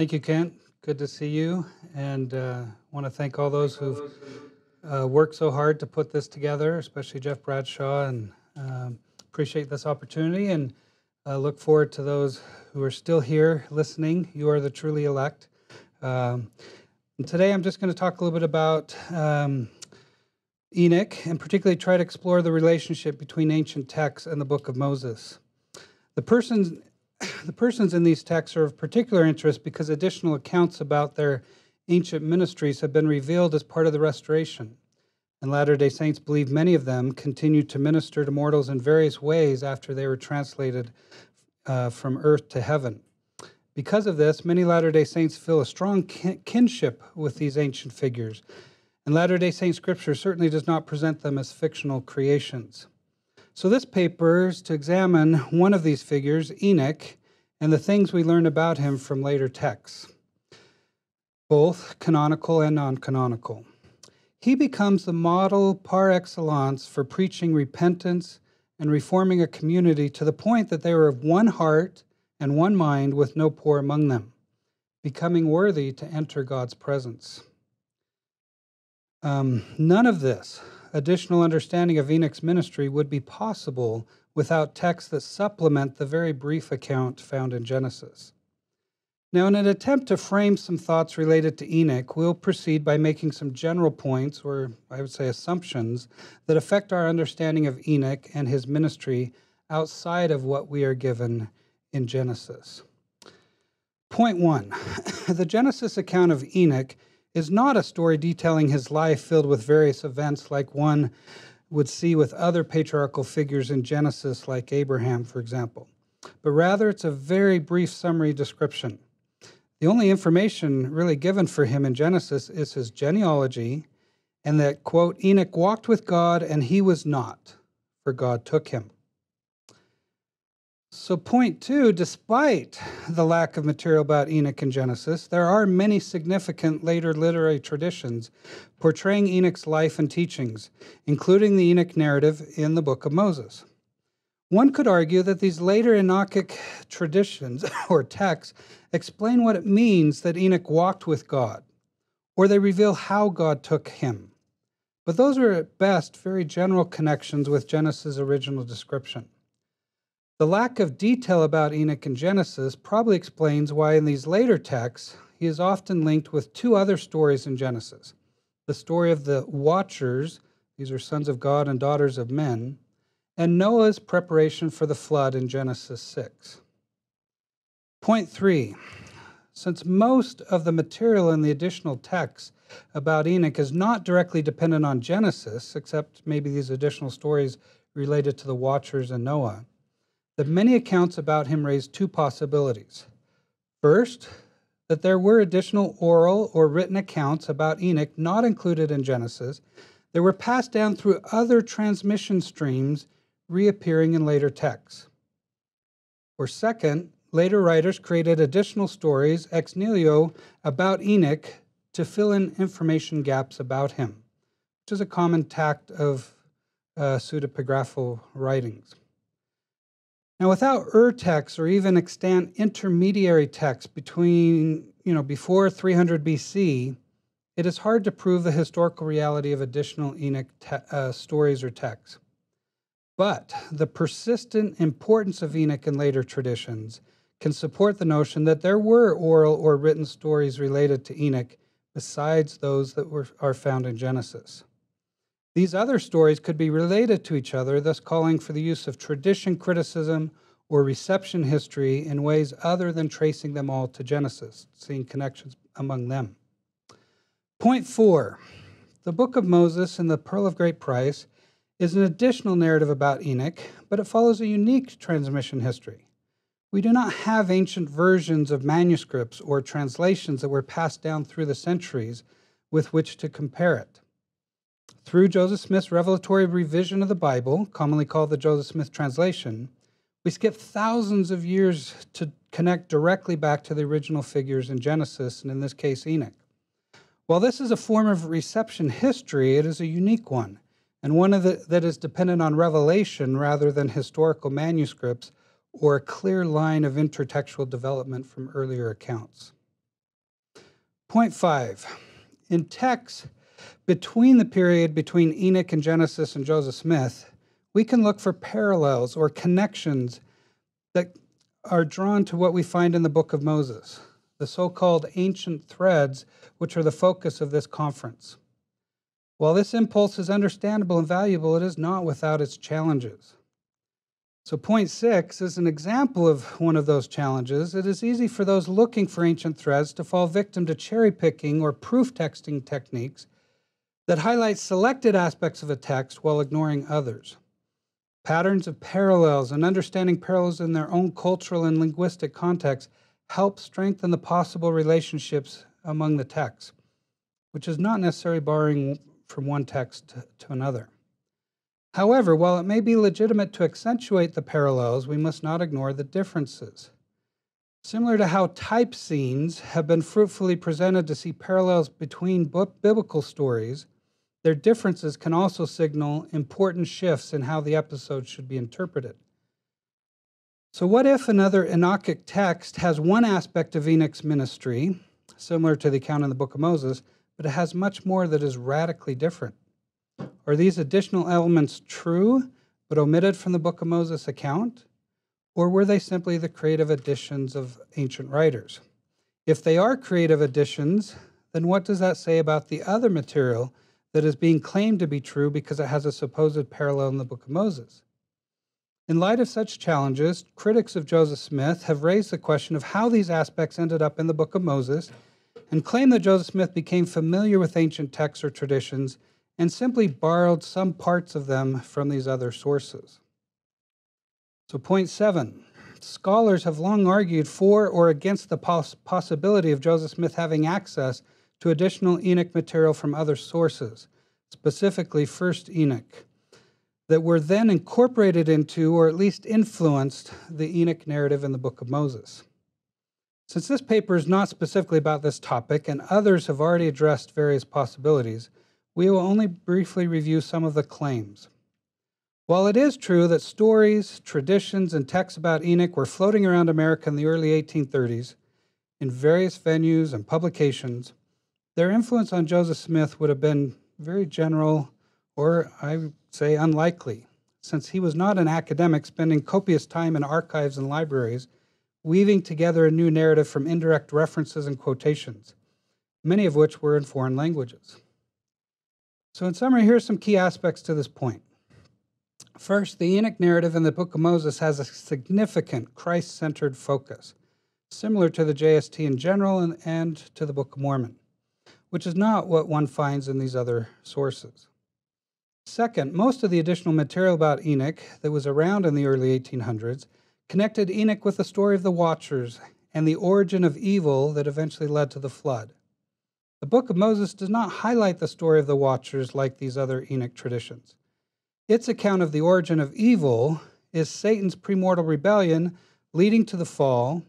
Thank you, Kent. Good to see you. And uh, want to thank all those who've uh, worked so hard to put this together, especially Jeff Bradshaw. And um, appreciate this opportunity and uh, look forward to those who are still here listening. You are the truly elect. Um, today I'm just going to talk a little bit about um, Enoch and particularly try to explore the relationship between ancient texts and the book of Moses. The persons, the persons in these texts are of particular interest because additional accounts about their ancient ministries have been revealed as part of the restoration. And Latter day Saints believe many of them continued to minister to mortals in various ways after they were translated uh, from earth to heaven. Because of this, many Latter day Saints feel a strong kin- kinship with these ancient figures, and Latter day Saint scripture certainly does not present them as fictional creations. So, this paper is to examine one of these figures, Enoch, and the things we learn about him from later texts, both canonical and non canonical. He becomes the model par excellence for preaching repentance and reforming a community to the point that they were of one heart and one mind with no poor among them, becoming worthy to enter God's presence. Um, none of this additional understanding of Enoch's ministry would be possible without texts that supplement the very brief account found in Genesis. Now, in an attempt to frame some thoughts related to Enoch, we'll proceed by making some general points, or I would say assumptions, that affect our understanding of Enoch and his ministry outside of what we are given in Genesis. Point one the Genesis account of Enoch is not a story detailing his life filled with various events like one would see with other patriarchal figures in Genesis, like Abraham, for example, but rather it's a very brief summary description. The only information really given for him in Genesis is his genealogy and that, quote, Enoch walked with God and he was not, for God took him. So, point two despite the lack of material about Enoch in Genesis, there are many significant later literary traditions portraying Enoch's life and teachings, including the Enoch narrative in the book of Moses. One could argue that these later Enochic traditions or texts explain what it means that Enoch walked with God, or they reveal how God took him. But those are at best very general connections with Genesis' original description. The lack of detail about Enoch in Genesis probably explains why in these later texts he is often linked with two other stories in Genesis the story of the Watchers, these are sons of God and daughters of men, and Noah's preparation for the flood in Genesis 6. Point three since most of the material in the additional texts about Enoch is not directly dependent on Genesis, except maybe these additional stories related to the Watchers and Noah, the many accounts about him raise two possibilities. First, that there were additional oral or written accounts about Enoch not included in Genesis that were passed down through other transmission streams reappearing in later texts. Or second, later writers created additional stories ex nihilo about Enoch to fill in information gaps about him, which is a common tact of uh, pseudepigraphal writings. Now, without urtext or even extant intermediary texts between, you know, before 300 BC, it is hard to prove the historical reality of additional Enoch te- uh, stories or texts. But the persistent importance of Enoch in later traditions can support the notion that there were oral or written stories related to Enoch besides those that were, are found in Genesis. These other stories could be related to each other, thus calling for the use of tradition criticism or reception history in ways other than tracing them all to Genesis, seeing connections among them. Point four the book of Moses and the Pearl of Great Price is an additional narrative about Enoch, but it follows a unique transmission history. We do not have ancient versions of manuscripts or translations that were passed down through the centuries with which to compare it. Through Joseph Smith's revelatory revision of the Bible, commonly called the Joseph Smith translation, we skip thousands of years to connect directly back to the original figures in Genesis, and in this case, Enoch. While this is a form of reception history, it is a unique one, and one the, that is dependent on revelation rather than historical manuscripts or a clear line of intertextual development from earlier accounts. Point five in texts between the period between Enoch and Genesis and Joseph Smith, we can look for parallels or connections that are drawn to what we find in the book of Moses, the so called ancient threads, which are the focus of this conference. While this impulse is understandable and valuable, it is not without its challenges. So, point six is an example of one of those challenges. It is easy for those looking for ancient threads to fall victim to cherry picking or proof texting techniques that highlights selected aspects of a text while ignoring others. Patterns of parallels and understanding parallels in their own cultural and linguistic context help strengthen the possible relationships among the texts, which is not necessarily borrowing from one text to, to another. However, while it may be legitimate to accentuate the parallels, we must not ignore the differences. Similar to how type scenes have been fruitfully presented to see parallels between biblical stories, their differences can also signal important shifts in how the episode should be interpreted. So, what if another Enochic text has one aspect of Enoch's ministry, similar to the account in the book of Moses, but it has much more that is radically different? Are these additional elements true, but omitted from the book of Moses account? Or were they simply the creative additions of ancient writers? If they are creative additions, then what does that say about the other material that is being claimed to be true because it has a supposed parallel in the book of Moses. In light of such challenges, critics of Joseph Smith have raised the question of how these aspects ended up in the book of Moses and claim that Joseph Smith became familiar with ancient texts or traditions and simply borrowed some parts of them from these other sources. So, point seven scholars have long argued for or against the poss- possibility of Joseph Smith having access to additional Enoch material from other sources, specifically First Enoch, that were then incorporated into or at least influenced the Enoch narrative in the book of Moses. Since this paper is not specifically about this topic and others have already addressed various possibilities, we will only briefly review some of the claims. While it is true that stories, traditions, and texts about Enoch were floating around America in the early 1830s in various venues and publications, their influence on Joseph Smith would have been very general, or I say unlikely, since he was not an academic spending copious time in archives and libraries, weaving together a new narrative from indirect references and quotations, many of which were in foreign languages. So, in summary, here are some key aspects to this point. First, the Enoch narrative in the Book of Moses has a significant Christ centered focus, similar to the JST in general and, and to the Book of Mormon which is not what one finds in these other sources. Second, most of the additional material about Enoch that was around in the early 1800s connected Enoch with the story of the Watchers and the origin of evil that eventually led to the flood. The book of Moses does not highlight the story of the Watchers like these other Enoch traditions. Its account of the origin of evil is Satan's premortal rebellion leading to the fall,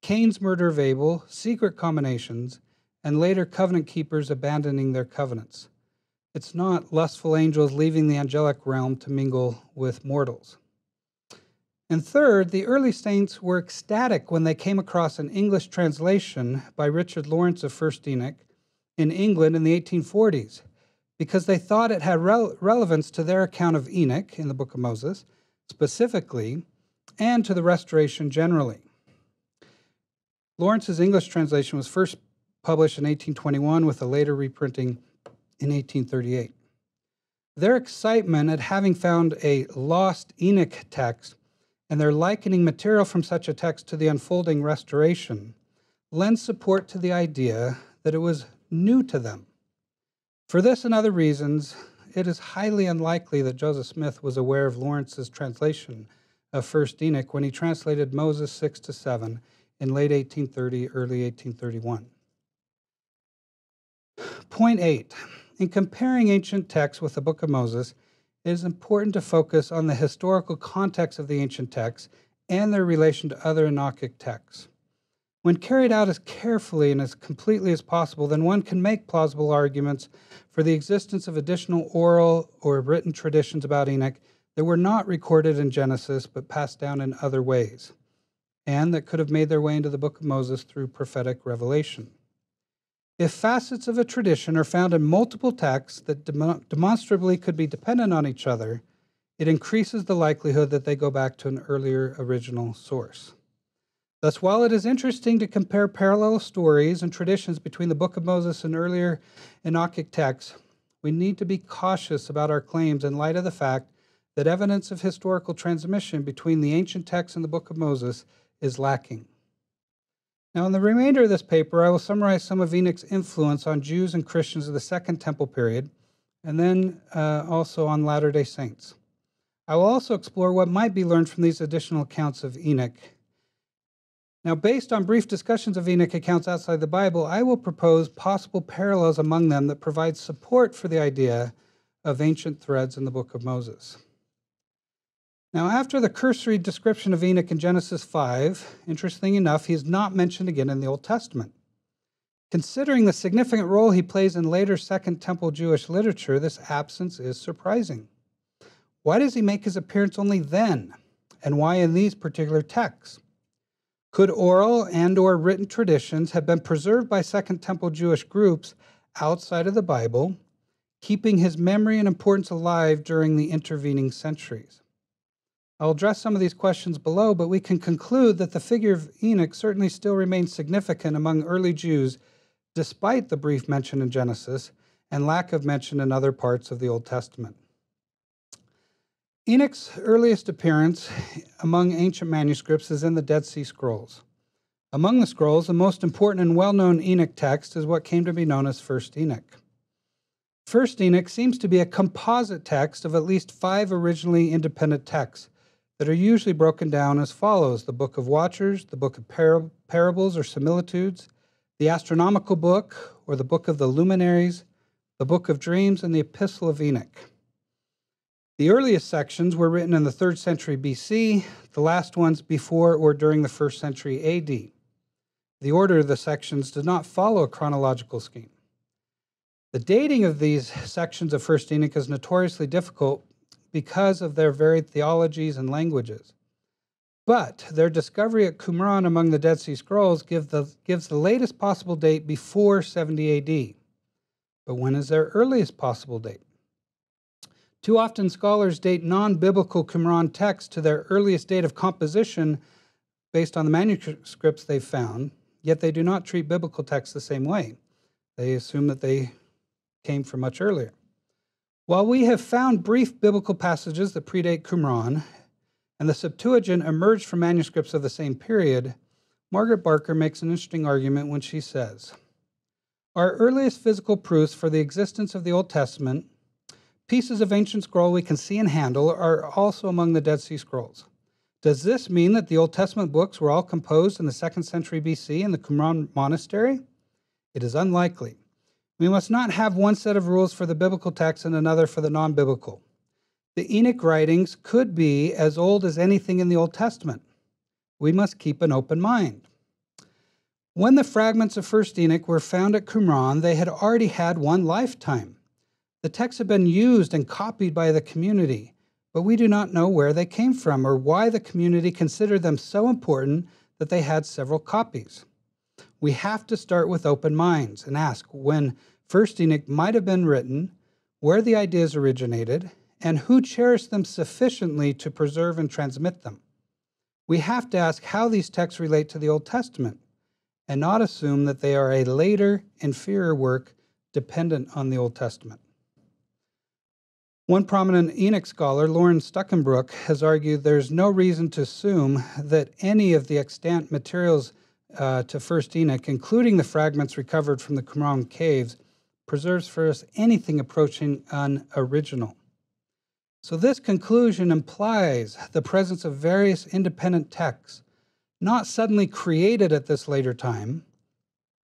Cain's murder of Abel, secret combinations, and later covenant keepers abandoning their covenants. It's not lustful angels leaving the angelic realm to mingle with mortals. And third, the early saints were ecstatic when they came across an English translation by Richard Lawrence of First Enoch in England in the 1840s because they thought it had rele- relevance to their account of Enoch in the book of Moses specifically and to the restoration generally. Lawrence's English translation was first published in 1821 with a later reprinting in 1838. Their excitement at having found a lost Enoch text and their likening material from such a text to the unfolding restoration lends support to the idea that it was new to them. For this and other reasons, it is highly unlikely that Joseph Smith was aware of Lawrence's translation of First Enoch when he translated Moses 6 to 7 in late 1830, early 1831. Point eight In comparing ancient texts with the Book of Moses, it is important to focus on the historical context of the ancient texts and their relation to other Enochic texts. When carried out as carefully and as completely as possible, then one can make plausible arguments for the existence of additional oral or written traditions about Enoch that were not recorded in Genesis but passed down in other ways, and that could have made their way into the book of Moses through prophetic revelation. If facets of a tradition are found in multiple texts that dem- demonstrably could be dependent on each other, it increases the likelihood that they go back to an earlier original source. Thus, while it is interesting to compare parallel stories and traditions between the Book of Moses and earlier Enochic texts, we need to be cautious about our claims in light of the fact that evidence of historical transmission between the ancient texts and the Book of Moses is lacking. Now, in the remainder of this paper, I will summarize some of Enoch's influence on Jews and Christians of the Second Temple period, and then uh, also on Latter day Saints. I will also explore what might be learned from these additional accounts of Enoch. Now, based on brief discussions of Enoch accounts outside the Bible, I will propose possible parallels among them that provide support for the idea of ancient threads in the book of Moses. Now, after the cursory description of Enoch in Genesis 5, interesting enough, he is not mentioned again in the Old Testament. Considering the significant role he plays in later Second Temple Jewish literature, this absence is surprising. Why does he make his appearance only then, and why in these particular texts? Could oral and or written traditions have been preserved by Second Temple Jewish groups outside of the Bible, keeping his memory and importance alive during the intervening centuries? I'll address some of these questions below, but we can conclude that the figure of Enoch certainly still remains significant among early Jews, despite the brief mention in Genesis and lack of mention in other parts of the Old Testament. Enoch's earliest appearance among ancient manuscripts is in the Dead Sea Scrolls. Among the scrolls, the most important and well known Enoch text is what came to be known as First Enoch. First Enoch seems to be a composite text of at least five originally independent texts that are usually broken down as follows the Book of Watchers, the Book of Par- Parables or Similitudes, the Astronomical Book or the Book of the Luminaries, the Book of Dreams, and the Epistle of Enoch. The earliest sections were written in the 3rd century BC, the last ones before or during the 1st century AD. The order of the sections does not follow a chronological scheme. The dating of these sections of 1st Enoch is notoriously difficult because of their varied theologies and languages. But their discovery at Qumran among the Dead Sea Scrolls give the, gives the latest possible date before 70 AD. But when is their earliest possible date? Too often, scholars date non biblical Qumran texts to their earliest date of composition based on the manuscripts they've found, yet they do not treat biblical texts the same way. They assume that they came from much earlier. While we have found brief biblical passages that predate Qumran, and the Septuagint emerged from manuscripts of the same period, Margaret Barker makes an interesting argument when she says Our earliest physical proofs for the existence of the Old Testament, pieces of ancient scroll we can see and handle, are also among the Dead Sea Scrolls. Does this mean that the Old Testament books were all composed in the second century BC in the Qumran monastery? It is unlikely. We must not have one set of rules for the biblical text and another for the non biblical. The Enoch writings could be as old as anything in the Old Testament. We must keep an open mind. When the fragments of First Enoch were found at Qumran, they had already had one lifetime. The texts had been used and copied by the community, but we do not know where they came from or why the community considered them so important that they had several copies. We have to start with open minds and ask when First Enoch might have been written, where the ideas originated, and who cherished them sufficiently to preserve and transmit them. We have to ask how these texts relate to the Old Testament and not assume that they are a later, inferior work dependent on the Old Testament. One prominent Enoch scholar, Loren Stuckenbruck, has argued there's no reason to assume that any of the extant materials uh, to First Enoch, including the fragments recovered from the Qumran caves, preserves for us anything approaching an original. So, this conclusion implies the presence of various independent texts, not suddenly created at this later time,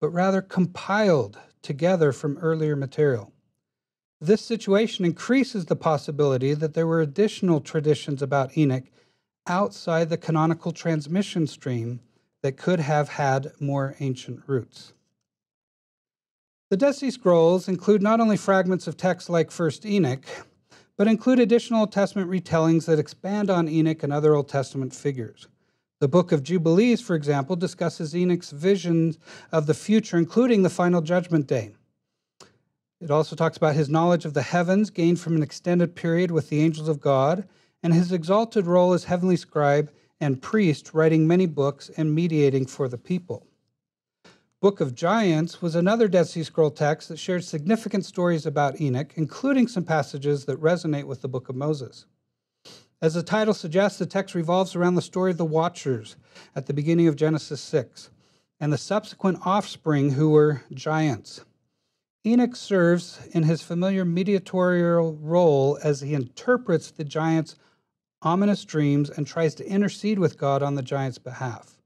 but rather compiled together from earlier material. This situation increases the possibility that there were additional traditions about Enoch outside the canonical transmission stream that could have had more ancient roots. The Dead Sea Scrolls include not only fragments of texts like 1st Enoch, but include additional Old Testament retellings that expand on Enoch and other Old Testament figures. The book of Jubilees, for example, discusses Enoch's visions of the future, including the final judgment day. It also talks about his knowledge of the heavens gained from an extended period with the angels of God, and his exalted role as heavenly scribe and priest, writing many books and mediating for the people. Book of Giants was another Dead Sea Scroll text that shared significant stories about Enoch, including some passages that resonate with the Book of Moses. As the title suggests, the text revolves around the story of the Watchers at the beginning of Genesis 6 and the subsequent offspring who were giants. Enoch serves in his familiar mediatorial role as he interprets the giants' ominous dreams and tries to intercede with God on the giants' behalf.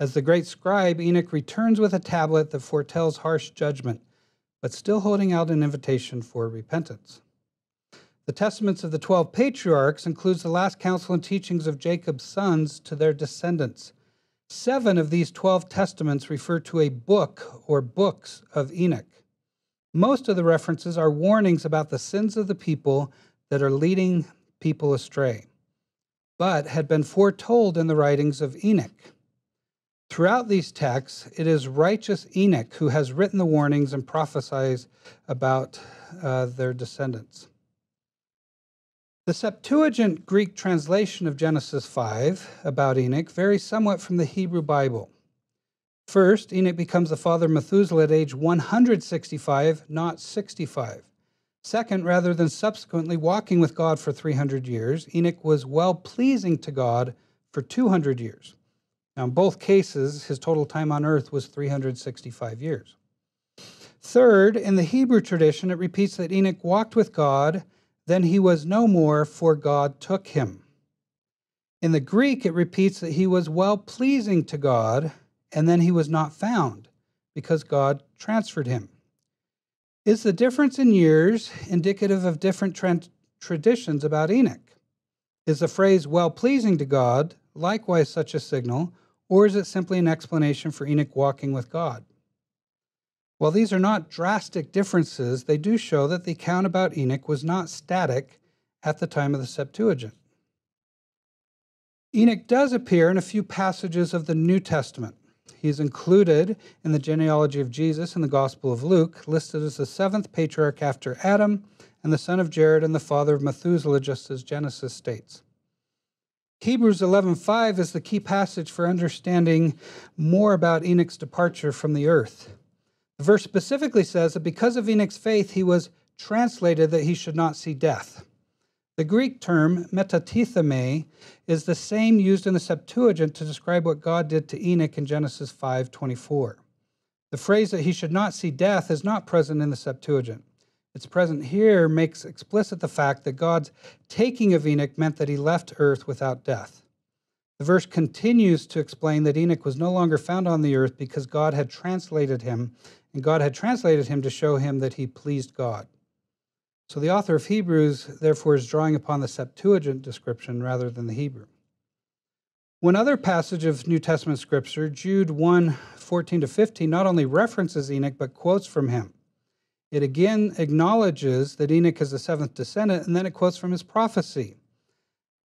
As the great scribe, Enoch returns with a tablet that foretells harsh judgment, but still holding out an invitation for repentance. The testaments of the 12 patriarchs includes the last counsel and teachings of Jacob's sons to their descendants. Seven of these 12 testaments refer to a book or books of Enoch. Most of the references are warnings about the sins of the people that are leading people astray, but had been foretold in the writings of Enoch. Throughout these texts, it is righteous Enoch who has written the warnings and prophesies about uh, their descendants. The Septuagint Greek translation of Genesis 5 about Enoch varies somewhat from the Hebrew Bible. First, Enoch becomes the father of Methuselah at age 165, not 65. Second, rather than subsequently walking with God for 300 years, Enoch was well pleasing to God for 200 years. Now, in both cases, his total time on earth was 365 years. Third, in the Hebrew tradition, it repeats that Enoch walked with God, then he was no more, for God took him. In the Greek, it repeats that he was well pleasing to God, and then he was not found, because God transferred him. Is the difference in years indicative of different tra- traditions about Enoch? Is the phrase well pleasing to God likewise such a signal, or is it simply an explanation for Enoch walking with God? While these are not drastic differences, they do show that the account about Enoch was not static at the time of the Septuagint. Enoch does appear in a few passages of the New Testament. He is included in the genealogy of Jesus in the Gospel of Luke, listed as the seventh patriarch after Adam and the son of Jared and the father of Methuselah, just as Genesis states. Hebrews 11:5 is the key passage for understanding more about Enoch's departure from the earth. The verse specifically says that because of Enoch's faith, he was translated that he should not see death. The Greek term metatithemi is the same used in the Septuagint to describe what God did to Enoch in Genesis 5:24. The phrase that he should not see death is not present in the Septuagint. It's present here makes explicit the fact that God's taking of Enoch meant that he left earth without death. The verse continues to explain that Enoch was no longer found on the earth because God had translated him, and God had translated him to show him that he pleased God. So the author of Hebrews, therefore, is drawing upon the Septuagint description rather than the Hebrew. One other passage of New Testament scripture, Jude 1 14 to 15, not only references Enoch, but quotes from him. It again acknowledges that Enoch is the seventh descendant, and then it quotes from his prophecy.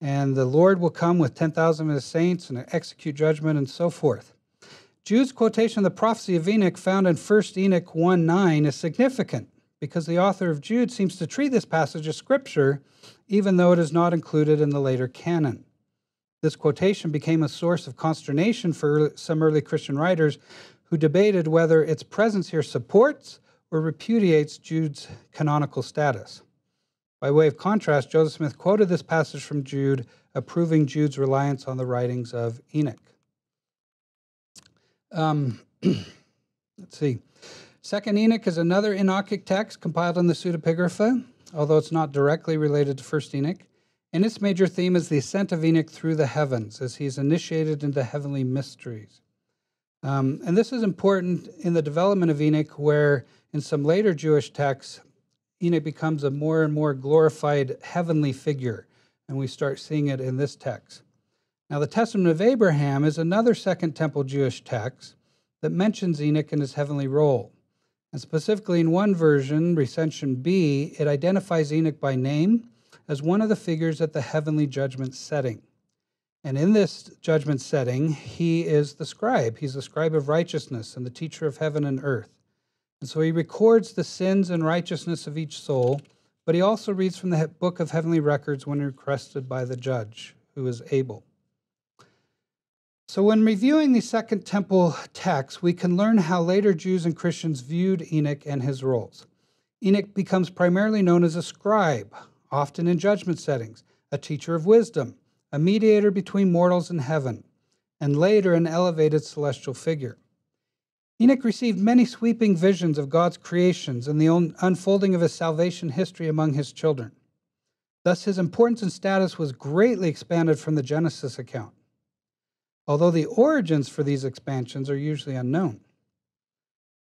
And the Lord will come with 10,000 of his saints and execute judgment and so forth. Jude's quotation of the prophecy of Enoch found in 1 Enoch 1 9 is significant because the author of Jude seems to treat this passage as scripture, even though it is not included in the later canon. This quotation became a source of consternation for some early Christian writers who debated whether its presence here supports or repudiates Jude's canonical status. By way of contrast, Joseph Smith quoted this passage from Jude, approving Jude's reliance on the writings of Enoch. Um, let's see. Second Enoch is another Enochic text compiled in the Pseudepigrapha, although it's not directly related to First Enoch. And its major theme is the ascent of Enoch through the heavens as he is initiated into heavenly mysteries. Um, and this is important in the development of Enoch, where in some later Jewish texts, Enoch becomes a more and more glorified heavenly figure, and we start seeing it in this text. Now, the Testament of Abraham is another Second Temple Jewish text that mentions Enoch in his heavenly role. And specifically, in one version, Recension B, it identifies Enoch by name as one of the figures at the heavenly judgment setting. And in this judgment setting, he is the scribe. He's the scribe of righteousness and the teacher of heaven and earth. And so he records the sins and righteousness of each soul, but he also reads from the book of heavenly records when requested by the judge, who is Abel. So, when reviewing the Second Temple text, we can learn how later Jews and Christians viewed Enoch and his roles. Enoch becomes primarily known as a scribe, often in judgment settings, a teacher of wisdom, a mediator between mortals and heaven, and later an elevated celestial figure. Enoch received many sweeping visions of God's creations and the unfolding of his salvation history among his children. Thus, his importance and status was greatly expanded from the Genesis account, although the origins for these expansions are usually unknown.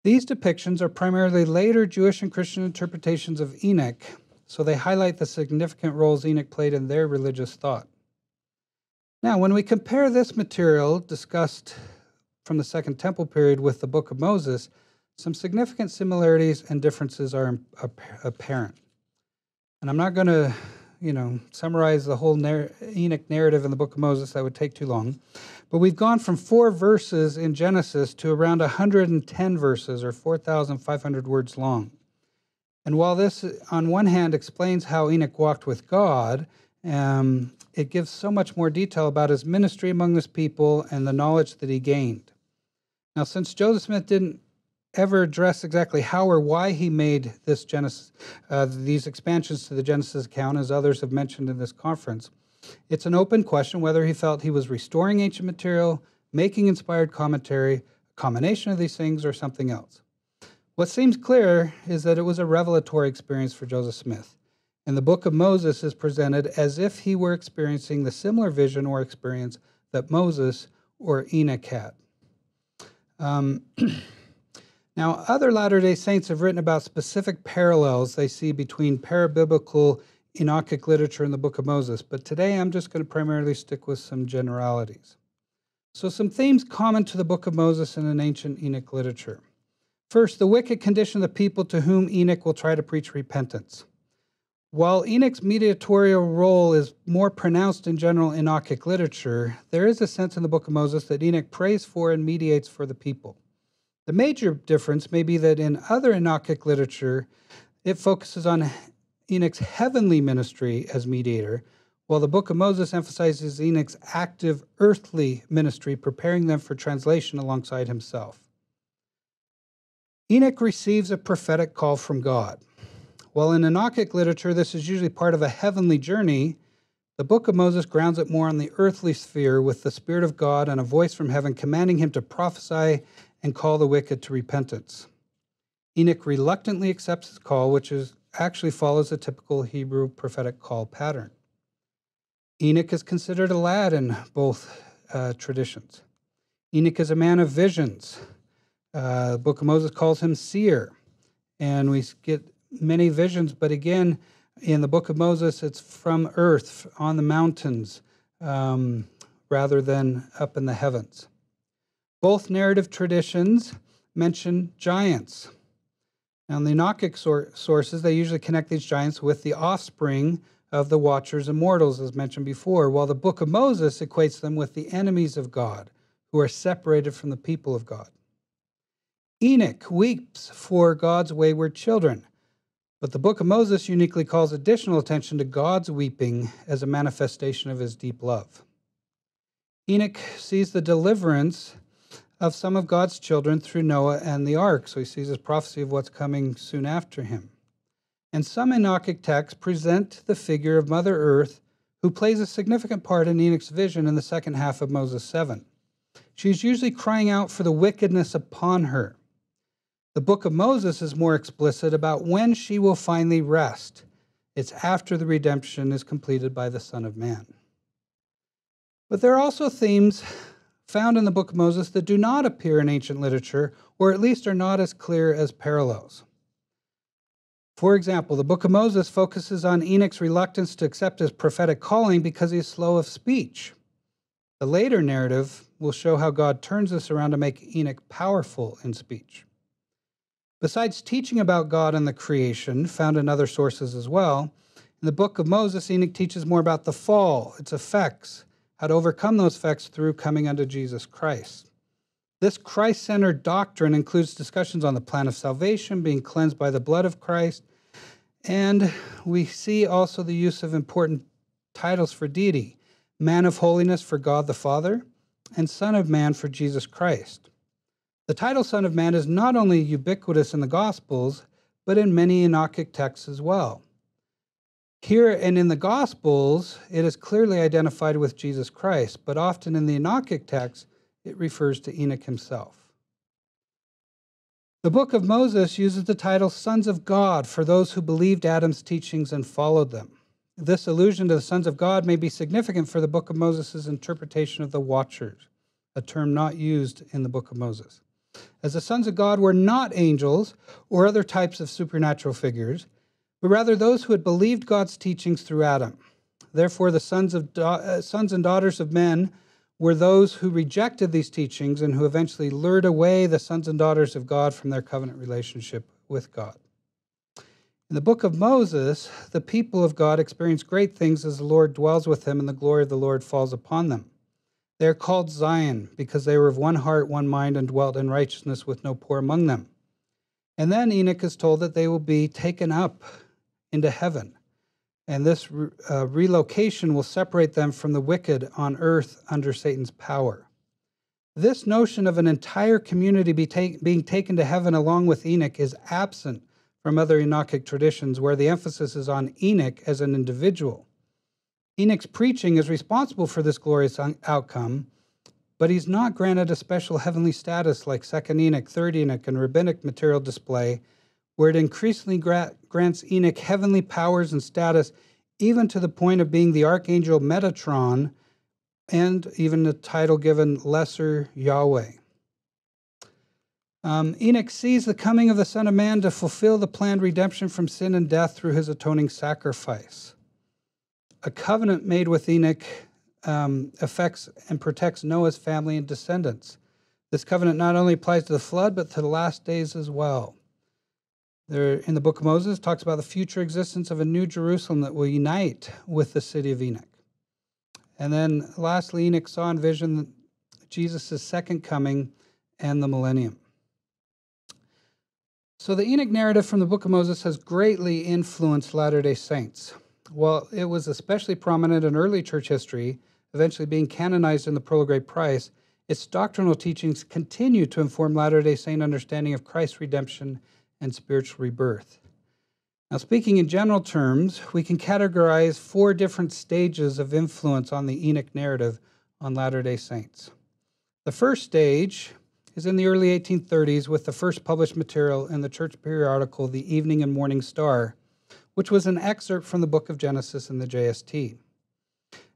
These depictions are primarily later Jewish and Christian interpretations of Enoch, so they highlight the significant roles Enoch played in their religious thought. Now, when we compare this material discussed from the Second Temple period with the Book of Moses, some significant similarities and differences are apparent. And I'm not going to, you know, summarize the whole Enoch narrative in the Book of Moses. That would take too long. But we've gone from four verses in Genesis to around 110 verses, or 4,500 words long. And while this, on one hand, explains how Enoch walked with God, um, it gives so much more detail about his ministry among his people and the knowledge that he gained. Now, since Joseph Smith didn't ever address exactly how or why he made this Genesis, uh, these expansions to the Genesis account, as others have mentioned in this conference, it's an open question whether he felt he was restoring ancient material, making inspired commentary, a combination of these things, or something else. What seems clear is that it was a revelatory experience for Joseph Smith, and the book of Moses is presented as if he were experiencing the similar vision or experience that Moses or Enoch had. Um, now, other Latter day Saints have written about specific parallels they see between parabiblical Enochic literature and the Book of Moses, but today I'm just going to primarily stick with some generalities. So, some themes common to the Book of Moses and in ancient Enoch literature. First, the wicked condition of the people to whom Enoch will try to preach repentance. While Enoch's mediatorial role is more pronounced in general Enochic literature, there is a sense in the Book of Moses that Enoch prays for and mediates for the people. The major difference may be that in other Enochic literature, it focuses on Enoch's heavenly ministry as mediator, while the Book of Moses emphasizes Enoch's active earthly ministry, preparing them for translation alongside himself. Enoch receives a prophetic call from God. While in Enochic literature this is usually part of a heavenly journey, the book of Moses grounds it more on the earthly sphere with the Spirit of God and a voice from heaven commanding him to prophesy and call the wicked to repentance. Enoch reluctantly accepts his call, which is actually follows a typical Hebrew prophetic call pattern. Enoch is considered a lad in both uh, traditions. Enoch is a man of visions. Uh, the book of Moses calls him seer, and we get many visions, but again, in the book of Moses, it's from earth on the mountains um, rather than up in the heavens. Both narrative traditions mention giants. Now, in the Enochic sor- sources, they usually connect these giants with the offspring of the Watchers and mortals, as mentioned before, while the book of Moses equates them with the enemies of God, who are separated from the people of God. Enoch weeps for God's wayward children. But the book of Moses uniquely calls additional attention to God's weeping as a manifestation of his deep love. Enoch sees the deliverance of some of God's children through Noah and the ark, so he sees his prophecy of what's coming soon after him. And some Enochic texts present the figure of Mother Earth, who plays a significant part in Enoch's vision in the second half of Moses 7. She's usually crying out for the wickedness upon her. The book of Moses is more explicit about when she will finally rest. It's after the redemption is completed by the Son of Man. But there are also themes found in the book of Moses that do not appear in ancient literature, or at least are not as clear as parallels. For example, the book of Moses focuses on Enoch's reluctance to accept his prophetic calling because he is slow of speech. The later narrative will show how God turns this around to make Enoch powerful in speech. Besides teaching about God and the creation, found in other sources as well, in the book of Moses, Enoch teaches more about the fall, its effects, how to overcome those effects through coming unto Jesus Christ. This Christ centered doctrine includes discussions on the plan of salvation, being cleansed by the blood of Christ, and we see also the use of important titles for deity man of holiness for God the Father, and Son of Man for Jesus Christ. The title Son of Man is not only ubiquitous in the Gospels, but in many Enochic texts as well. Here and in the Gospels, it is clearly identified with Jesus Christ, but often in the Enochic texts, it refers to Enoch himself. The book of Moses uses the title Sons of God for those who believed Adam's teachings and followed them. This allusion to the sons of God may be significant for the book of Moses' interpretation of the watchers, a term not used in the book of Moses. As the sons of God were not angels or other types of supernatural figures, but rather those who had believed God's teachings through Adam. Therefore, the sons, of uh, sons and daughters of men were those who rejected these teachings and who eventually lured away the sons and daughters of God from their covenant relationship with God. In the book of Moses, the people of God experience great things as the Lord dwells with them and the glory of the Lord falls upon them. They are called Zion because they were of one heart, one mind, and dwelt in righteousness with no poor among them. And then Enoch is told that they will be taken up into heaven. And this uh, relocation will separate them from the wicked on earth under Satan's power. This notion of an entire community be ta- being taken to heaven along with Enoch is absent from other Enochic traditions, where the emphasis is on Enoch as an individual. Enoch's preaching is responsible for this glorious outcome, but he's not granted a special heavenly status like Second Enoch, Third Enoch, and rabbinic material display, where it increasingly gra- grants Enoch heavenly powers and status, even to the point of being the archangel Metatron, and even the title given Lesser Yahweh. Um, Enoch sees the coming of the Son of Man to fulfill the planned redemption from sin and death through his atoning sacrifice. A covenant made with Enoch um, affects and protects Noah's family and descendants. This covenant not only applies to the flood, but to the last days as well. There, in the book of Moses, talks about the future existence of a new Jerusalem that will unite with the city of Enoch. And then lastly, Enoch saw in vision Jesus' second coming and the millennium. So the Enoch narrative from the book of Moses has greatly influenced Latter day Saints. While it was especially prominent in early church history, eventually being canonized in the Pearl of Great Price, its doctrinal teachings continue to inform Latter day Saint understanding of Christ's redemption and spiritual rebirth. Now, speaking in general terms, we can categorize four different stages of influence on the Enoch narrative on Latter day Saints. The first stage is in the early 1830s with the first published material in the church periodical The Evening and Morning Star, which was an excerpt from the book of Genesis in the JST.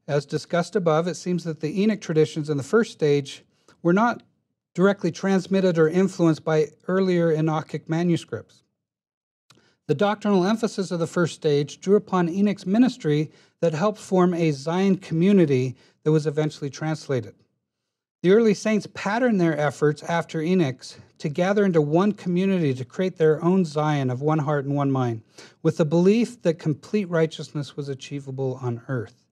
As discussed above, it seems that the Enoch traditions in the first stage were not directly transmitted or influenced by earlier Enochic manuscripts. The doctrinal emphasis of the first stage drew upon Enoch's ministry that helped form a Zion community that was eventually translated. The early saints patterned their efforts after Enoch's to gather into one community to create their own Zion of one heart and one mind, with the belief that complete righteousness was achievable on earth.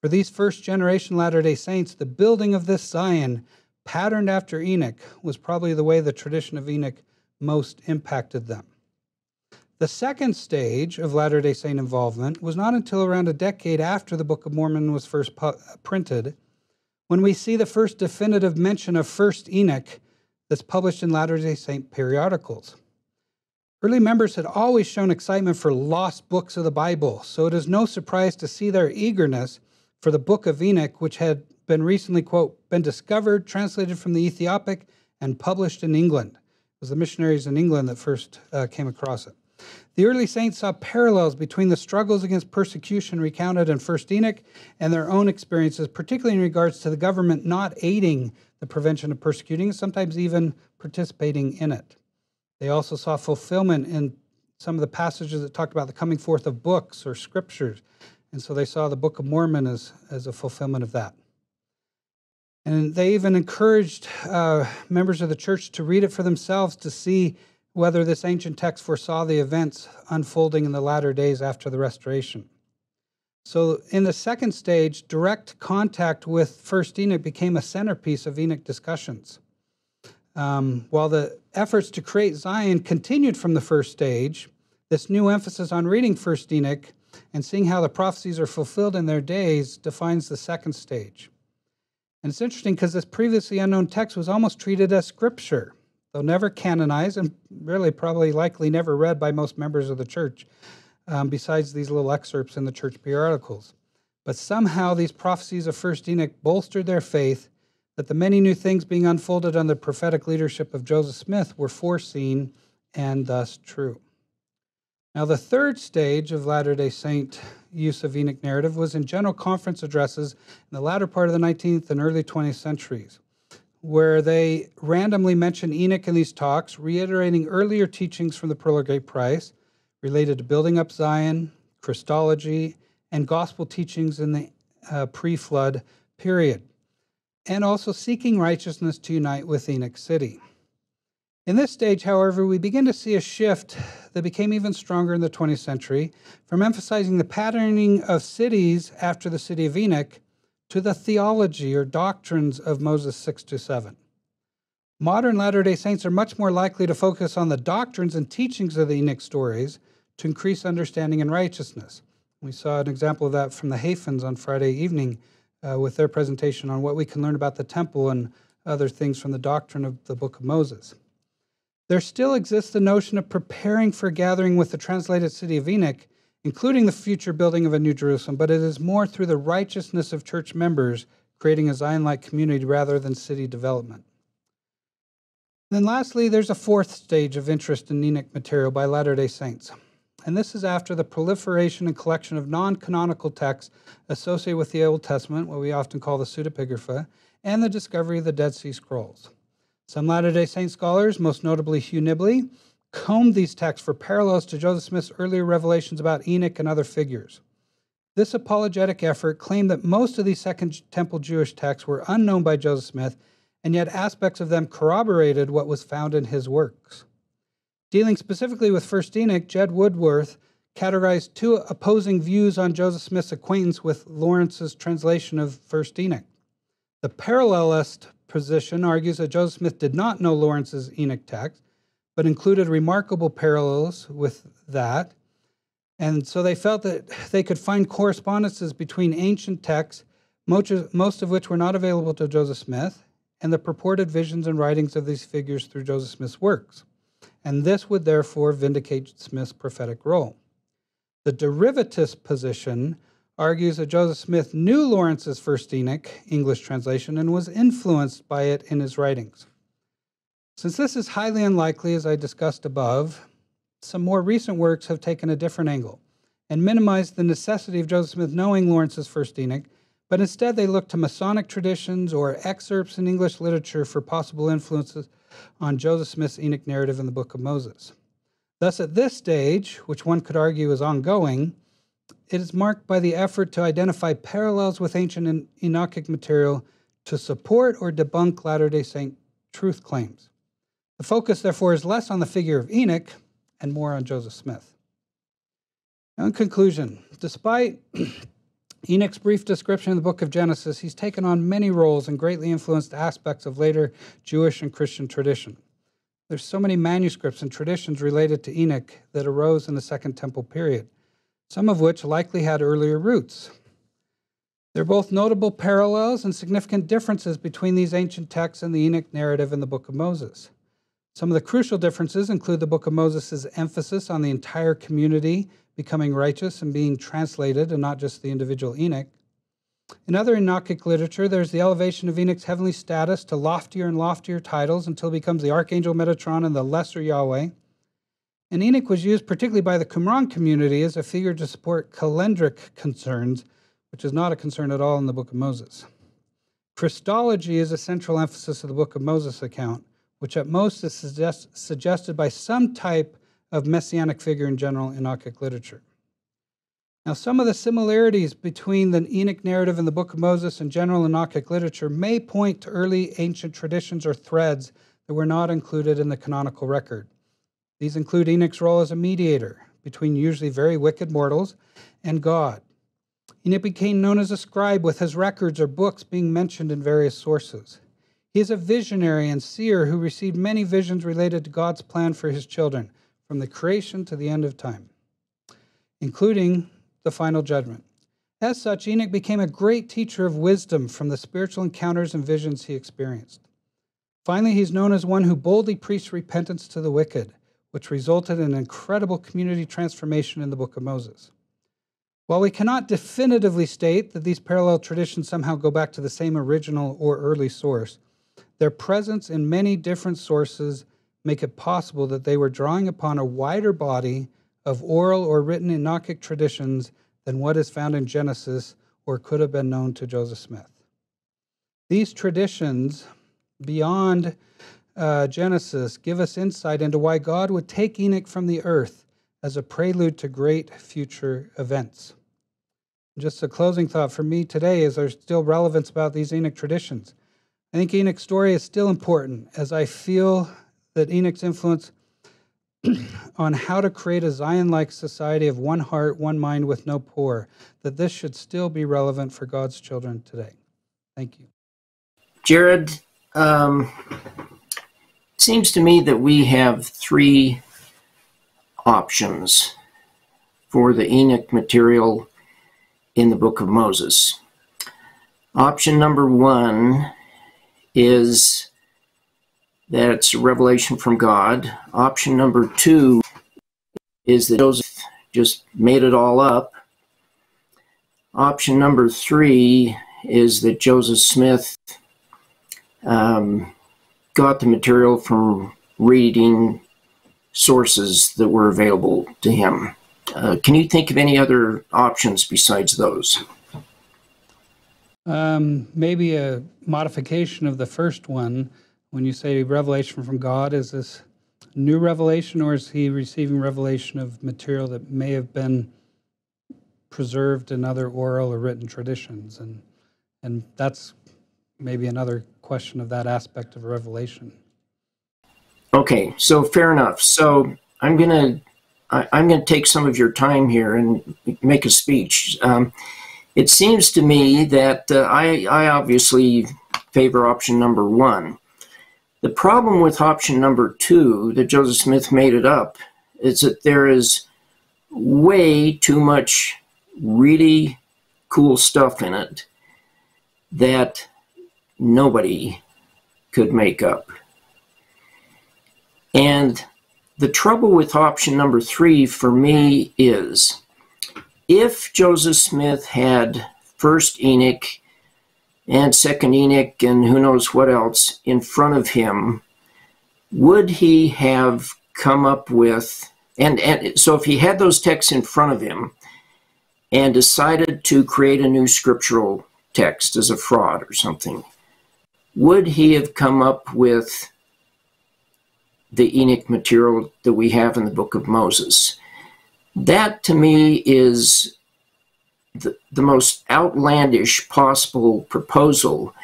For these first generation Latter day Saints, the building of this Zion, patterned after Enoch, was probably the way the tradition of Enoch most impacted them. The second stage of Latter day Saint involvement was not until around a decade after the Book of Mormon was first printed when we see the first definitive mention of First Enoch that's published in Latter day Saint periodicals. Early members had always shown excitement for lost books of the Bible, so it is no surprise to see their eagerness for the Book of Enoch, which had been recently, quote, been discovered, translated from the Ethiopic, and published in England. It was the missionaries in England that first uh, came across it. The early saints saw parallels between the struggles against persecution recounted in 1st Enoch and their own experiences, particularly in regards to the government not aiding the prevention of persecuting, sometimes even participating in it. They also saw fulfillment in some of the passages that talked about the coming forth of books or scriptures. And so they saw the Book of Mormon as, as a fulfillment of that. And they even encouraged uh, members of the church to read it for themselves to see whether this ancient text foresaw the events unfolding in the latter days after the restoration. So, in the second stage, direct contact with First Enoch became a centerpiece of Enoch discussions. Um, while the efforts to create Zion continued from the first stage, this new emphasis on reading First Enoch and seeing how the prophecies are fulfilled in their days defines the second stage. And it's interesting because this previously unknown text was almost treated as scripture, though never canonized and really probably likely never read by most members of the church um, besides these little excerpts in the church periodicals. But somehow these prophecies of First Enoch bolstered their faith that the many new things being unfolded under the prophetic leadership of Joseph Smith were foreseen and thus true. Now, the third stage of Latter day Saint use of Enoch narrative was in general conference addresses in the latter part of the 19th and early 20th centuries, where they randomly mention Enoch in these talks, reiterating earlier teachings from the Pearl Great Price related to building up Zion, Christology, and gospel teachings in the uh, pre flood period, and also seeking righteousness to unite with Enoch City. In this stage, however, we begin to see a shift that became even stronger in the 20th century from emphasizing the patterning of cities after the city of Enoch to the theology or doctrines of Moses 6 to 7. Modern Latter day Saints are much more likely to focus on the doctrines and teachings of the Enoch stories to increase understanding and righteousness. We saw an example of that from the Hafens on Friday evening uh, with their presentation on what we can learn about the temple and other things from the doctrine of the book of Moses. There still exists the notion of preparing for gathering with the translated city of Enoch, including the future building of a New Jerusalem, but it is more through the righteousness of church members creating a Zion like community rather than city development. Then, lastly, there's a fourth stage of interest in Enoch material by Latter day Saints. And this is after the proliferation and collection of non canonical texts associated with the Old Testament, what we often call the pseudepigrapha, and the discovery of the Dead Sea Scrolls. Some Latter day Saint scholars, most notably Hugh Nibley, combed these texts for parallels to Joseph Smith's earlier revelations about Enoch and other figures. This apologetic effort claimed that most of these Second Temple Jewish texts were unknown by Joseph Smith and yet aspects of them corroborated what was found in his works. Dealing specifically with First Enoch, Jed Woodworth categorized two opposing views on Joseph Smith's acquaintance with Laurence's translation of First Enoch. The parallelist position argues that Joseph Smith did not know Laurence's Enoch text, but included remarkable parallels with that. And so they felt that they could find correspondences between ancient texts, most of which were not available to Joseph Smith, and the purported visions and writings of these figures through Joseph Smith's works, and this would therefore vindicate Smith's prophetic role. The derivatist position argues that Joseph Smith knew Laurence's First Enoch English translation and was influenced by it in his writings. Since this is highly unlikely, as I discussed above, some more recent works have taken a different angle and minimized the necessity of Joseph Smith knowing Laurence's First Enoch but instead they look to Masonic traditions or excerpts in English literature for possible influences on Joseph Smith's Enoch narrative in the Book of Moses. Thus, at this stage, which one could argue is ongoing, it is marked by the effort to identify parallels with ancient Enochic material to support or debunk Latter day Saint truth claims. The focus, therefore, is less on the figure of Enoch and more on Joseph Smith. Now, in conclusion, despite Enoch's brief description in the book of Genesis, he's taken on many roles and greatly influenced aspects of later Jewish and Christian tradition. There's so many manuscripts and traditions related to Enoch that arose in the Second Temple period, some of which likely had earlier roots. There are both notable parallels and significant differences between these ancient texts and the Enoch narrative in the Book of Moses. Some of the crucial differences include the Book of Moses' emphasis on the entire community becoming righteous and being translated, and not just the individual Enoch. In other Enochic literature, there's the elevation of Enoch's heavenly status to loftier and loftier titles until he becomes the archangel Metatron and the lesser Yahweh. And Enoch was used particularly by the Qumran community as a figure to support calendric concerns, which is not a concern at all in the Book of Moses. Christology is a central emphasis of the Book of Moses account, which at most is suggest- suggested by some type of messianic figure in general in Enochic literature. Now, some of the similarities between the Enoch narrative and the Book of Moses and general Enochic literature may point to early ancient traditions or threads that were not included in the canonical record. These include Enoch's role as a mediator between usually very wicked mortals and God. Enoch became known as a scribe with his records or books being mentioned in various sources. He is a visionary and seer who received many visions related to God's plan for his children, from the creation to the end of time, including the final judgment. As such, Enoch became a great teacher of wisdom from the spiritual encounters and visions he experienced. Finally, he's known as one who boldly preached repentance to the wicked, which resulted in an incredible community transformation in the book of Moses. While we cannot definitively state that these parallel traditions somehow go back to the same original or early source, their presence in many different sources make it possible that they were drawing upon a wider body of oral or written Enochic traditions than what is found in Genesis or could have been known to Joseph Smith. These traditions beyond uh, Genesis give us insight into why God would take Enoch from the earth as a prelude to great future events. Just a closing thought for me today is there's still relevance about these Enoch traditions. I think Enoch's story is still important as I feel that Enoch's influence on how to create a Zion like society of one heart, one mind with no poor, that this should still be relevant for God's children today. Thank you. Jared, um, it seems to me that we have three options for the Enoch material in the book of Moses. Option number one is that it's a revelation from God. Option number two is that Joseph just made it all up. Option number three is that Joseph Smith um, got the material from reading sources that were available to him. Uh, can you think of any other options besides those? Um, maybe a modification of the first one when you say revelation from God, is this new revelation or is he receiving revelation of material that may have been preserved in other oral or written traditions? And, and that's maybe another question of that aspect of revelation. Okay, so fair enough. So I'm going to I'm going to take some of your time here and make a speech. Um, it seems to me that uh, I, I obviously favor option number one. The problem with option number two, that Joseph Smith made it up, is that there is way too much really cool stuff in it that nobody could make up. And the trouble with option number three for me is if Joseph Smith had first Enoch and second Enoch and who knows what else in front of him, would he have come up with and, and so if he had those texts in front of him and decided to create a new scriptural text as a fraud or something, would he have come up with the Enoch material that we have in the book of Moses? That to me is the, the most outlandish possible proposal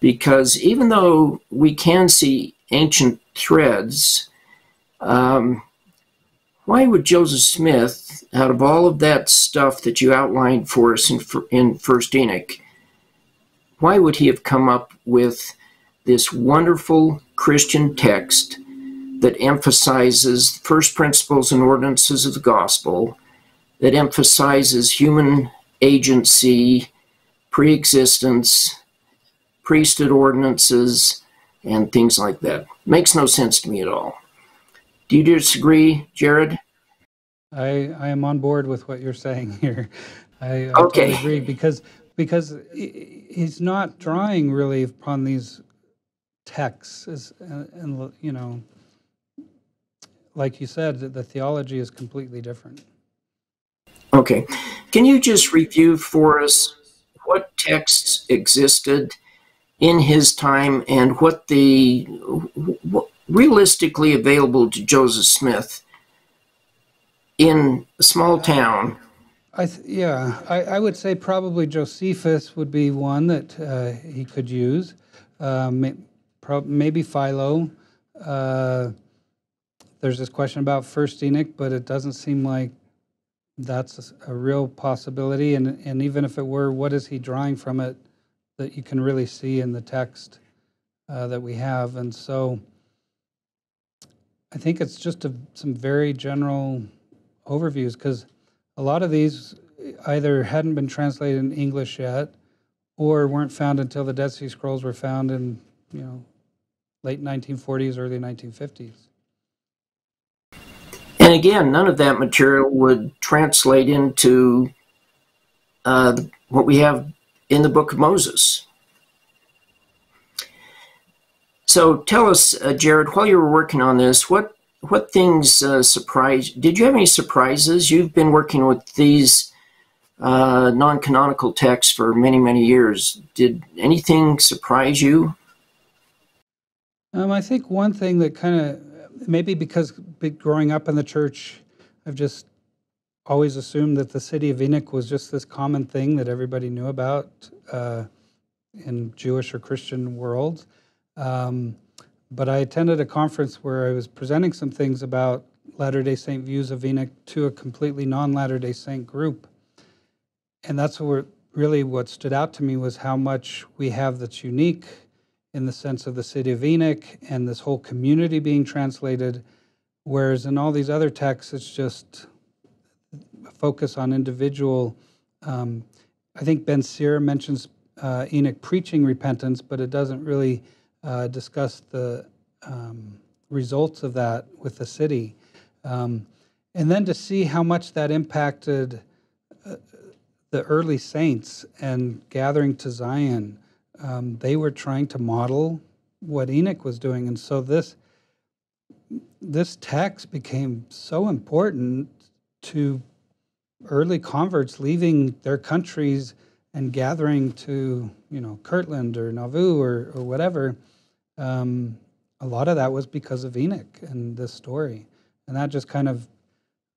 because even though we can see ancient threads, um, why would Joseph Smith, out of all of that stuff that you outlined for us in, in First Enoch, why would he have come up with this wonderful Christian text that emphasizes the first principles and ordinances of the gospel, that emphasizes human agency, pre-existence, priesthood ordinances, and things like that. Makes no sense to me at all. Do you disagree, Jared? I, I am on board with what you're saying here. I, I okay. totally agree because because he's not drawing really upon these texts as, and, and you know like you said the theology is completely different Okay. Can you just review for us what texts existed in his time and what the what realistically available to Joseph Smith in a small town? I th- yeah, I, I, would say probably Josephus would be one that uh, he could use. Uh, maybe Philo. Uh, there's this question about First Enoch, but it doesn't seem like that's a real possibility. And, and even if it were, what is he drawing from it that you can really see in the text uh, that we have? And so I think it's just a, some very general overviews because a lot of these either hadn't been translated in English yet or weren't found until the Dead Sea Scrolls were found in, you know, late 1940s, early 1950s. And again, none of that material would translate into uh, what we have in the book of Moses. So tell us, uh, Jared, while you were working on this, what what things uh, surprised? Did you have any surprises? You've been working with these uh, non-canonical texts for many, many years. Did anything surprise you? Um, I think one thing that kind of maybe because growing up in the church, I've just always assumed that the city of Enoch was just this common thing that everybody knew about uh, in Jewish or Christian worlds. Um, but I attended a conference where I was presenting some things about Latter day Saint views of Enoch to a completely non Latter day Saint group. And that's what really what stood out to me was how much we have that's unique in the sense of the city of Enoch and this whole community being translated. Whereas in all these other texts, it's just a focus on individual. Um, I think Ben Sira mentions uh, Enoch preaching repentance, but it doesn't really uh, discuss the um, results of that with the city. Um, and then to see how much that impacted uh, the early saints and gathering to Zion um, they were trying to model what Enoch was doing, and so this this text became so important to early converts leaving their countries and gathering to you know Kirtland or Nauvoo or, or whatever. Um, a lot of that was because of Enoch and this story, and that just kind of,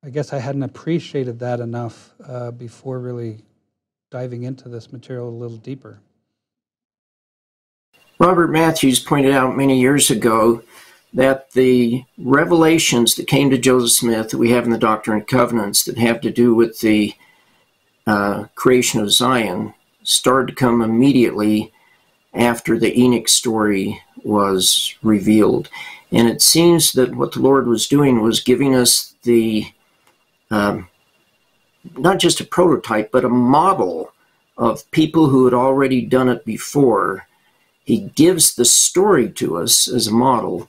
I guess I hadn't appreciated that enough uh, before really diving into this material a little deeper. Robert Matthews pointed out many years ago that the revelations that came to Joseph Smith that we have in the Doctrine and Covenants that have to do with the uh, creation of Zion started to come immediately after the Enoch story was revealed. And it seems that what the Lord was doing was giving us the um, not just a prototype, but a model of people who had already done it before he gives the story to us as a model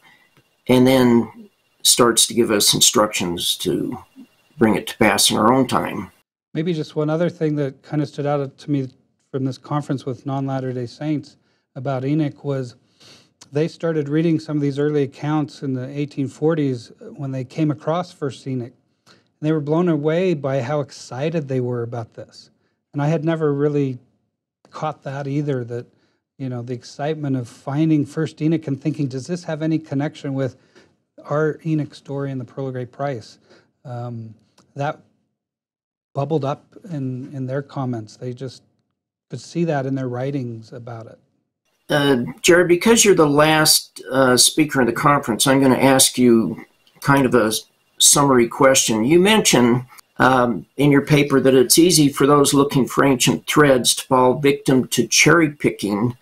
and then starts to give us instructions to bring it to pass in our own time. Maybe just one other thing that kind of stood out to me from this conference with non Latter day Saints about Enoch was they started reading some of these early accounts in the 1840s when they came across First Enoch. And they were blown away by how excited they were about this. And I had never really caught that either, that you know, the excitement of finding First Enoch and thinking, does this have any connection with our Enoch story and the Pearl of Great Price? Um, that bubbled up in, in their comments. They just could see that in their writings about it. Uh, Jared, because you're the last uh, speaker in the conference, I'm going to ask you kind of a summary question. You mentioned um, in your paper that it's easy for those looking for ancient threads to fall victim to cherry picking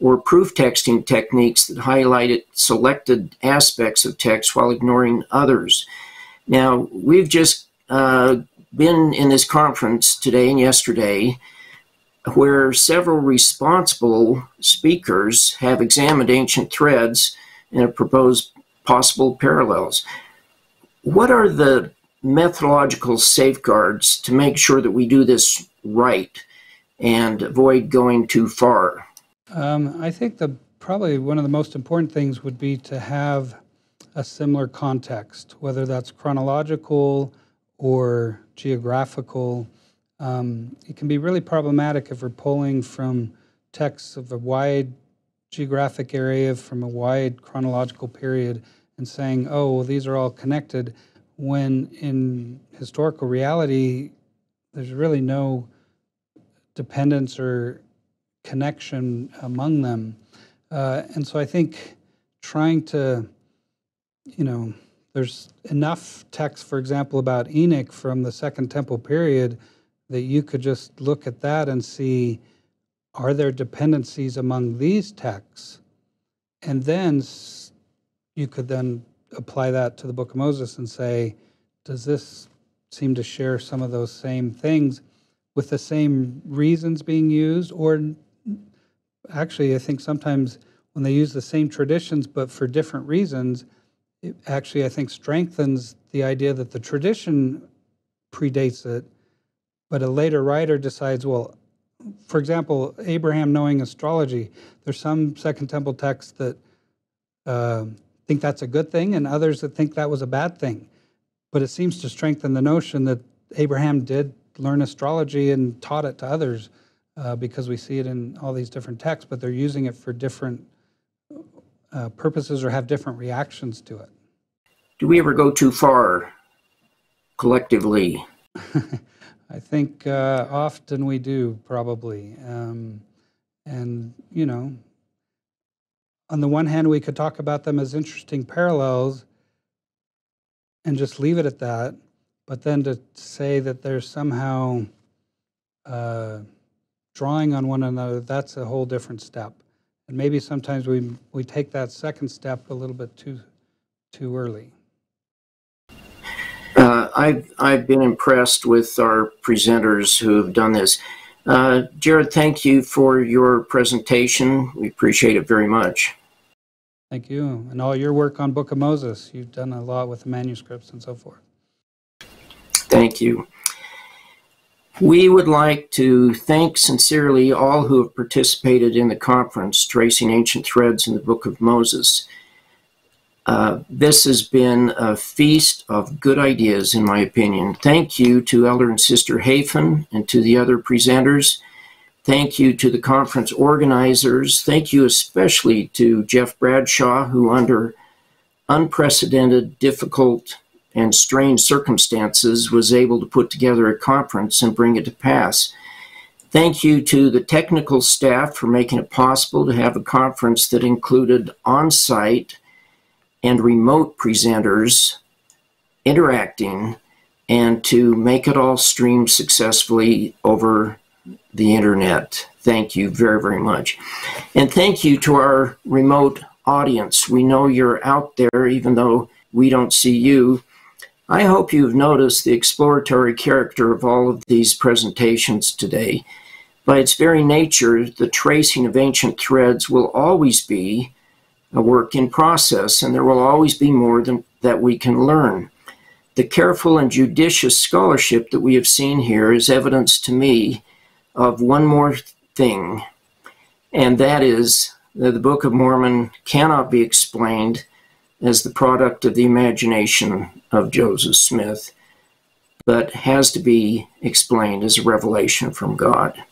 or proof texting techniques that highlighted selected aspects of text while ignoring others. Now, we've just uh, been in this conference today and yesterday where several responsible speakers have examined ancient threads and have proposed possible parallels. What are the methodological safeguards to make sure that we do this right and avoid going too far? Um, I think the probably one of the most important things would be to have a similar context, whether that's chronological or geographical. Um, it can be really problematic if we're pulling from texts of a wide geographic area from a wide chronological period and saying, oh, well, these are all connected, when in historical reality, there's really no dependence or connection among them. Uh, and so I think trying to, you know, there's enough text, for example, about Enoch from the Second Temple period that you could just look at that and see are there dependencies among these texts? And then you could then apply that to the book of Moses and say, does this seem to share some of those same things with the same reasons being used? Or actually, I think sometimes when they use the same traditions but for different reasons, it actually, I think, strengthens the idea that the tradition predates it, but a later writer decides, well, for example, Abraham knowing astrology, there's some Second Temple texts that uh, think that's a good thing and others that think that was a bad thing. But it seems to strengthen the notion that Abraham did learn astrology and taught it to others uh, because we see it in all these different texts, but they're using it for different uh, purposes or have different reactions to it. Do we ever go too far collectively? I think uh, often we do, probably. Um, and, you know, on the one hand, we could talk about them as interesting parallels and just leave it at that. But then to say that they're somehow uh, drawing on one another, that's a whole different step. And maybe sometimes we, we take that second step a little bit too, too early. Uh, I've, I've been impressed with our presenters who have done this. Uh, Jared, thank you for your presentation. We appreciate it very much. Thank you. And all your work on Book of Moses. You've done a lot with the manuscripts and so forth. Thank you. We would like to thank sincerely all who have participated in the conference, Tracing Ancient Threads in the Book of Moses. Uh, this has been a feast of good ideas, in my opinion. Thank you to Elder and Sister Hafen and to the other presenters. Thank you to the conference organizers. Thank you especially to Jeff Bradshaw, who, under unprecedented, difficult, and strange circumstances, was able to put together a conference and bring it to pass. Thank you to the technical staff for making it possible to have a conference that included on site and remote presenters interacting and to make it all stream successfully over the internet. Thank you very, very much. And thank you to our remote audience. We know you're out there, even though we don't see you. I hope you've noticed the exploratory character of all of these presentations today. By its very nature, the tracing of ancient threads will always be a work in process, and there will always be more than that we can learn. The careful and judicious scholarship that we have seen here is evidence to me of one more thing, and that is that the Book of Mormon cannot be explained as the product of the imagination of Joseph Smith, but has to be explained as a revelation from God.